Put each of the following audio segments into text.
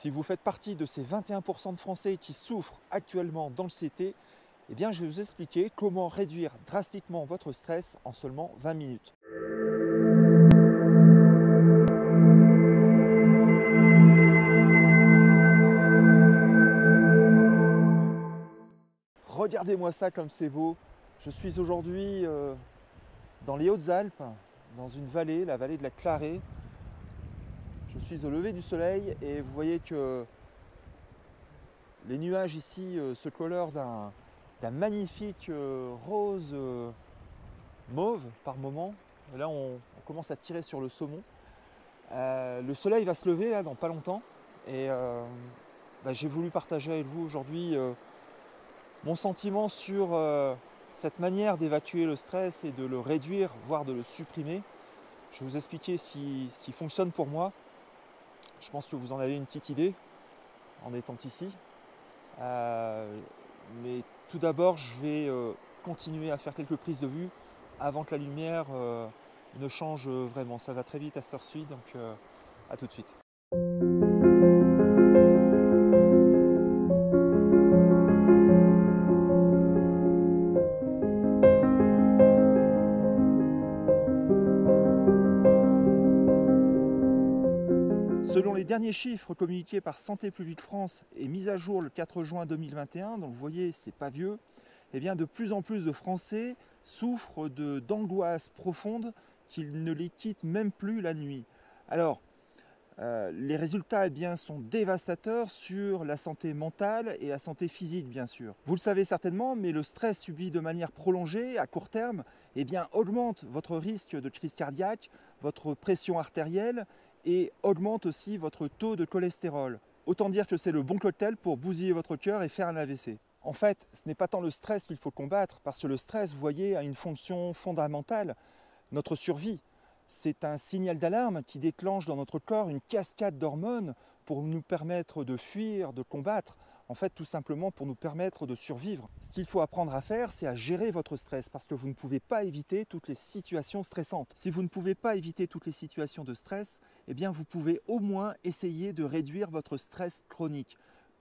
Si vous faites partie de ces 21% de Français qui souffrent actuellement d'anxiété, eh bien, je vais vous expliquer comment réduire drastiquement votre stress en seulement 20 minutes. Regardez-moi ça comme c'est beau. Je suis aujourd'hui euh, dans les Hautes-Alpes, dans une vallée, la vallée de la Clarée. Je suis au lever du soleil et vous voyez que les nuages ici euh, se colorent d'un magnifique euh, rose mauve par moment. là, on, commence à tirer sur le saumon. le soleil va se lever là dans pas longtemps et bah, j'ai voulu partager avec vous aujourd'hui mon sentiment sur euh, cette manière d'évacuer le stress et de le réduire, voire de le supprimer. Je vais vous expliquer ce qui, fonctionne pour moi. Je pense que vous en avez une petite idée en étant ici. Euh, mais tout d'abord, je vais euh, continuer à faire quelques prises de vue avant que la lumière ne change vraiment. Ça va très vite à cette heure-ci, donc à tout de suite. Derniers chiffres communiqués par Santé publique France et mis à jour le 4 juin 2021, donc vous voyez, c'est pas vieux, eh bien de plus en plus de Français souffrent d'angoisse profonde qu'ils ne les quittent même plus la nuit. Alors, euh, les résultats eh bien, sont dévastateurs sur la santé mentale et la santé physique, bien sûr. Vous le savez certainement, mais le stress subi de manière prolongée, à court terme, eh augmente votre risque de crise cardiaque, votre pression artérielle et augmente aussi votre taux de cholestérol. Autant dire que c'est le bon cocktail pour bousiller votre cœur et faire un AVC. En fait, ce n'est pas tant le stress qu'il faut combattre, parce que le stress, vous voyez, a une fonction fondamentale, notre survie. C'est un signal d'alarme qui déclenche dans notre corps une cascade d'hormones pour nous permettre de fuir, de combattre en fait tout simplement pour nous permettre de survivre. Ce qu'il faut apprendre à faire, c'est à gérer votre stress parce que vous ne pouvez pas éviter toutes les situations stressantes. Si vous ne pouvez pas éviter toutes les situations de stress, eh bien vous pouvez au moins essayer de réduire votre stress chronique.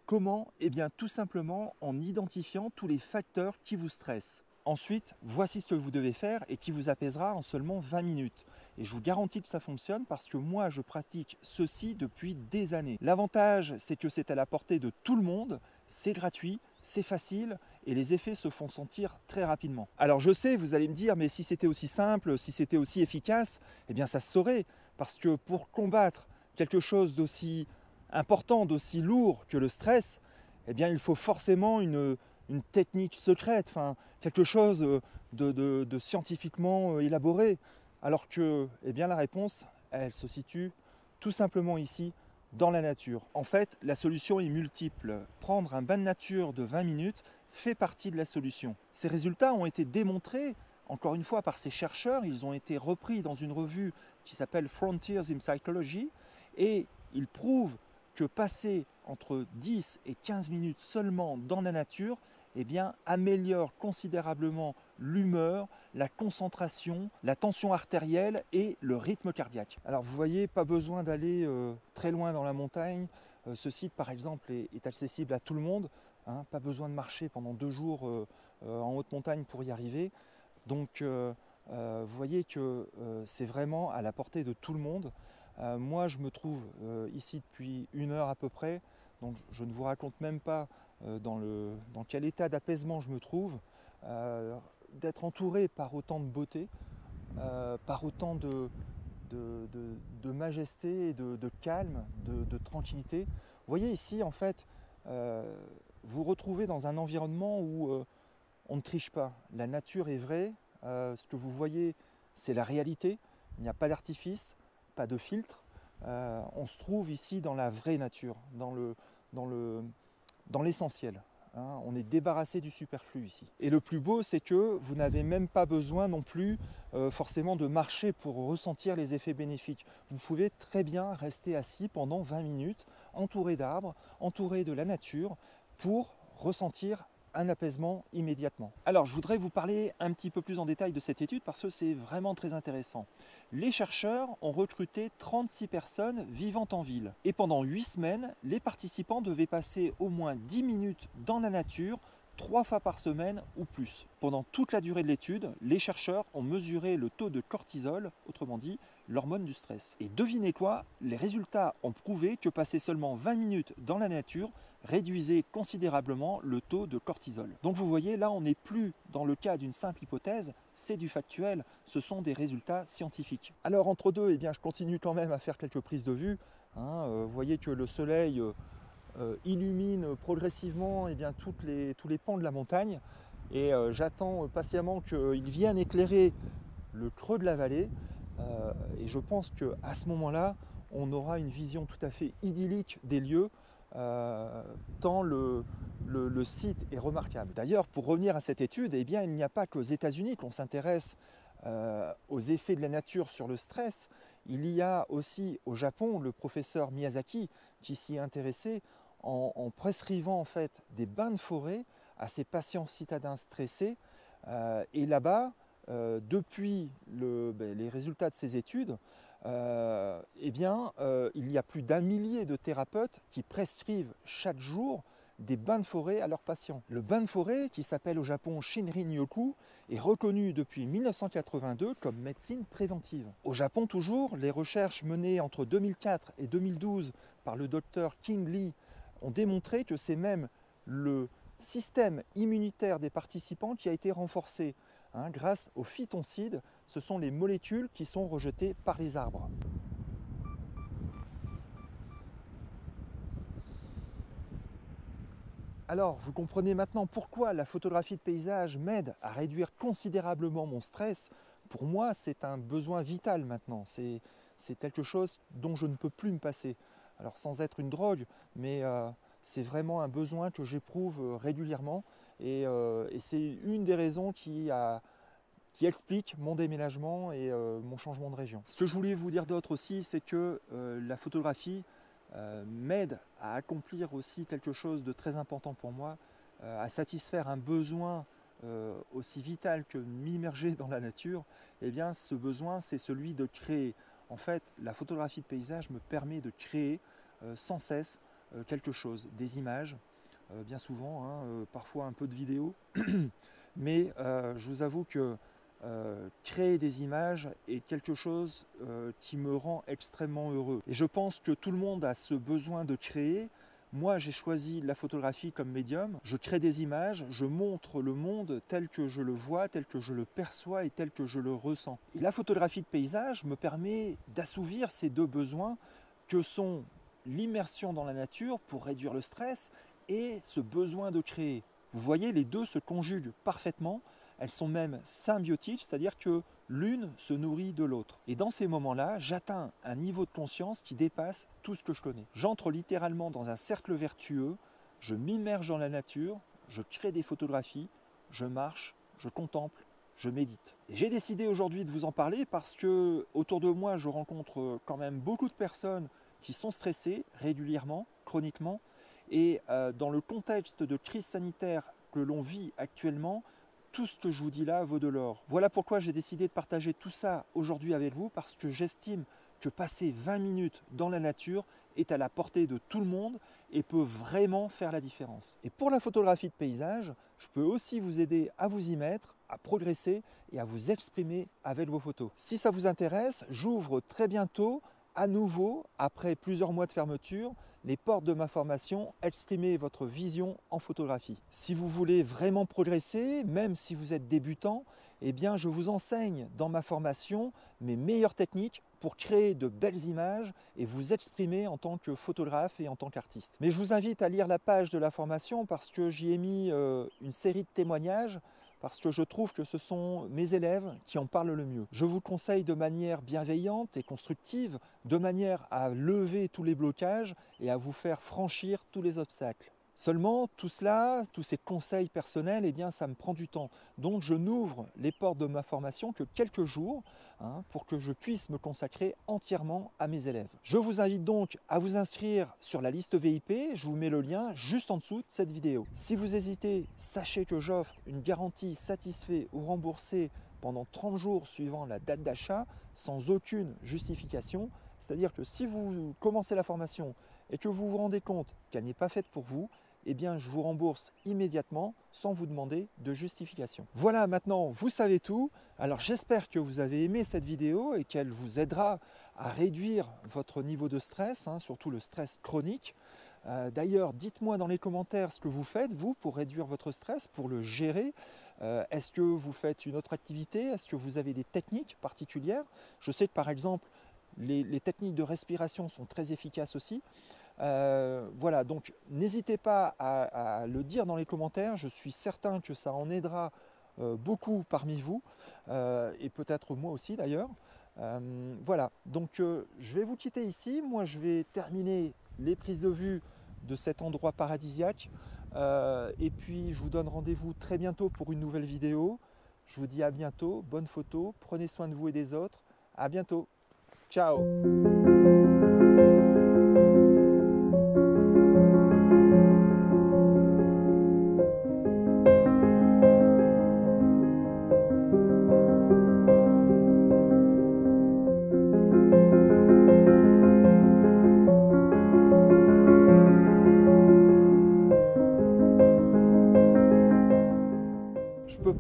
Comment? Eh bien tout simplement en identifiant tous les facteurs qui vous stressent. Ensuite, voici ce que vous devez faire et qui vous apaisera en seulement 20 minutes. Et je vous garantis que ça fonctionne parce que moi, je pratique ceci depuis des années. L'avantage, c'est que c'est à la portée de tout le monde, c'est gratuit, c'est facile et les effets se font sentir très rapidement. Alors je sais, vous allez me dire, mais si c'était aussi simple, si c'était aussi efficace, eh bien ça se saurait. Parce que pour combattre quelque chose d'aussi important, d'aussi lourd que le stress, eh bien il faut forcément une, une technique secrète, enfin, quelque chose de, scientifiquement euh, élaboré. Alors que eh bien, la réponse, elle se situe tout simplement ici, dans la nature. En fait, la solution est multiple. Prendre un bain de nature de 20 minutes fait partie de la solution. Ces résultats ont été démontrés, encore une fois, par ces chercheurs. Ils ont été repris dans une revue qui s'appelle Frontiers in Psychology et ils prouvent que passer entre 10 et 15 minutes seulement dans la nature eh bien, améliore considérablement l'humeur, la concentration, la tension artérielle et le rythme cardiaque. Alors vous voyez, pas besoin d'aller euh, très loin dans la montagne. Euh, ce site, par exemple, est, accessible à tout le monde. Hein. pas besoin de marcher pendant deux jours euh, en haute montagne pour y arriver. Donc vous voyez que c'est vraiment à la portée de tout le monde. moi, je me trouve ici depuis une heure à peu près. Donc je ne vous raconte même pas dans, le, dans quel état d'apaisement je me trouve, euh, d'être entouré par autant de beauté, euh, par autant de, de, majesté, de, de calme, de, tranquillité. Vous voyez ici, en fait, vous retrouvez dans un environnement où on ne triche pas. La nature est vraie, ce que vous voyez, c'est la réalité. Il n'y a pas d'artifice, pas de filtre. on se trouve ici dans la vraie nature, dans le, dans le, dans l'essentiel. Hein. on est débarrassé du superflu ici. Et le plus beau, c'est que vous n'avez même pas besoin non plus euh, forcément de marcher pour ressentir les effets bénéfiques. Vous pouvez très bien rester assis pendant 20 minutes, entouré d'arbres, entouré de la nature, pour ressentir un apaisement immédiatement. Alors je voudrais vous parler un petit peu plus en détail de cette étude parce que c'est vraiment très intéressant. Les chercheurs ont recruté 36 personnes vivant en ville et pendant 8 semaines, les participants devaient passer au moins 10 minutes dans la nature trois fois par semaine ou plus. Pendant toute la durée de l'étude, les chercheurs ont mesuré le taux de cortisol, autrement dit l'hormone du stress. Et devinez quoi, les résultats ont prouvé que passer seulement 20 minutes dans la nature réduisait considérablement le taux de cortisol. Donc vous voyez, là on n'est plus dans le cas d'une simple hypothèse, c'est du factuel, ce sont des résultats scientifiques. Alors entre deux, eh bien, je continue quand même à faire quelques prises de vue. Hein, euh, vous voyez que le soleil... Euh, euh, illumine progressivement eh bien, tous les pans de la montagne. Et j'attends patiemment qu'il vienne éclairer le creux de la vallée. Et je pense qu'à ce moment-là, on aura une vision tout à fait idyllique des lieux, tant le, le, site est remarquable. D'ailleurs, pour revenir à cette étude, eh bien, il n'y a pas qu'aux États-Unis qu'on s'intéresse aux effets de la nature sur le stress. Il y a aussi au Japon le professeur Miyazaki qui s'y est intéressé en, prescrivant en fait des bains de forêt à ces patients citadins stressés. Euh, et là-bas, euh, depuis ben, les résultats de ces études, euh, eh bien, il y a plus d'un millier de thérapeutes qui prescrivent chaque jour des bains de forêt à leurs patients. Le bain de forêt, qui s'appelle au Japon Shinrin-yoku, est reconnu depuis 1982 comme médecine préventive. Au Japon toujours, les recherches menées entre 2004 et 2012 par le docteur King Lee ont démontré que c'est même le système immunitaire des participants qui a été renforcé hein, grâce aux phytoncides. Ce sont les molécules qui sont rejetées par les arbres. Alors, vous comprenez maintenant pourquoi la photographie de paysage m'aide à réduire considérablement mon stress. Pour moi, c'est un besoin vital maintenant. C'est quelque chose dont je ne peux plus me passer alors sans être une drogue, mais euh, c'est vraiment un besoin que j'éprouve euh, régulièrement euh, et, c'est une des raisons qui, explique mon déménagement et mon changement de région. Ce que je voulais vous dire d'autre aussi, c'est que la photographie m'aide à accomplir aussi quelque chose de très important pour moi, à satisfaire un besoin aussi vital que m'immerger dans la nature, eh bien ce besoin c'est celui de créer. En fait, la photographie de paysage me permet de créer euh, sans cesse euh, quelque chose, des images, euh, bien souvent, hein, parfois un peu de vidéo, mais je vous avoue que créer des images est quelque chose qui me rend extrêmement heureux. Et je pense que tout le monde a ce besoin de créer. Moi, j'ai choisi la photographie comme médium. Je crée des images, je montre le monde tel que je le vois, tel que je le perçois et tel que je le ressens. Et la photographie de paysage me permet d'assouvir ces deux besoins que sont l'immersion dans la nature pour réduire le stress et ce besoin de créer. Vous voyez, les deux se conjuguent parfaitement, elles sont même symbiotiques, c'est-à-dire que l'une se nourrit de l'autre. Et dans ces moments-là, j'atteins un niveau de conscience qui dépasse tout ce que je connais. J'entre littéralement dans un cercle vertueux, je m'immerge dans la nature, je crée des photographies, je marche, je contemple, je médite. J'ai décidé aujourd'hui de vous en parler parce que autour de moi, je rencontre quand même beaucoup de personnes qui sont stressés régulièrement, chroniquement, et euh, dans le contexte de crise sanitaire que l'on vit actuellement, tout ce que je vous dis là vaut de l'or. Voilà pourquoi j'ai décidé de partager tout ça aujourd'hui avec vous, parce que j'estime que passer 20 minutes dans la nature est à la portée de tout le monde et peut vraiment faire la différence. Et pour la photographie de paysage, je peux aussi vous aider à vous y mettre, à progresser et à vous exprimer avec vos photos. Si ça vous intéresse, j'ouvre très bientôt à nouveau, après plusieurs mois de fermeture, les portes de ma formation Exprimer votre vision en photographie. Si vous voulez vraiment progresser, même si vous êtes débutant, eh bien je vous enseigne dans ma formation mes meilleures techniques pour créer de belles images et vous exprimer en tant que photographe et en tant qu'artiste. Mais je vous invite à lire la page de la formation parce que j'y ai mis euh, une série de témoignages parce que je trouve que ce sont mes élèves qui en parlent le mieux. Je vous conseille de manière bienveillante et constructive, de manière à lever tous les blocages et à vous faire franchir tous les obstacles. Seulement, tout cela, tous ces conseils personnels, eh bien, ça me prend du temps. Donc, je n'ouvre les portes de ma formation que quelques jours hein, pour que je puisse me consacrer entièrement à mes élèves. Je vous invite donc à vous inscrire sur la liste VIP. Je vous mets le lien juste en dessous de cette vidéo. Si vous hésitez, sachez que j'offre une garantie satisfait ou remboursée pendant 30 jours suivant la date d'achat sans aucune justification. C'est-à-dire que si vous commencez la formation et que vous vous rendez compte qu'elle n'est pas faite pour vous, eh bien je vous rembourse immédiatement sans vous demander de justification. Voilà, maintenant vous savez tout. Alors j'espère que vous avez aimé cette vidéo et qu'elle vous aidera à réduire votre niveau de stress, hein, surtout le stress chronique. Euh, d'ailleurs, dites-moi dans les commentaires ce que vous faites, vous, pour réduire votre stress, pour le gérer. Euh, est-ce que vous faites une autre activité? Est-ce que vous avez des techniques particulières? Je sais que par exemple, les, techniques de respiration sont très efficaces aussi. Euh, voilà, donc n'hésitez pas à, le dire dans les commentaires. Je suis certain que ça en aidera euh, beaucoup parmi vous, euh, et peut-être moi aussi d'ailleurs. voilà, donc je vais vous quitter ici. Moi, je vais terminer les prises de vue de cet endroit paradisiaque. et puis, je vous donne rendez-vous très bientôt pour une nouvelle vidéo. Je vous dis à bientôt, bonne photo, prenez soin de vous et des autres. À bientôt. Ciao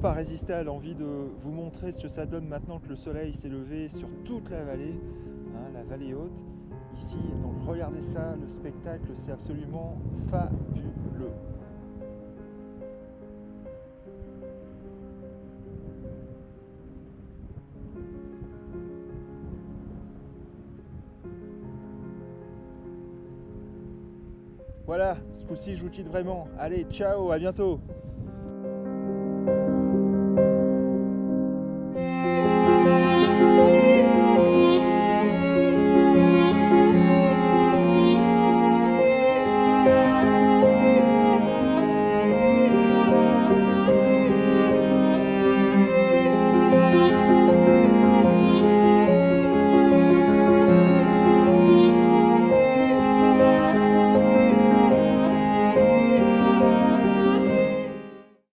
pas résister à l'envie de vous montrer ce que ça donne maintenant que le soleil s'est levé sur toute la vallée, hein, la vallée haute, ici. Donc regardez ça, le spectacle, c'est absolument fabuleux. Voilà, ce coup-ci je vous quitte vraiment. Allez, ciao, à bientôt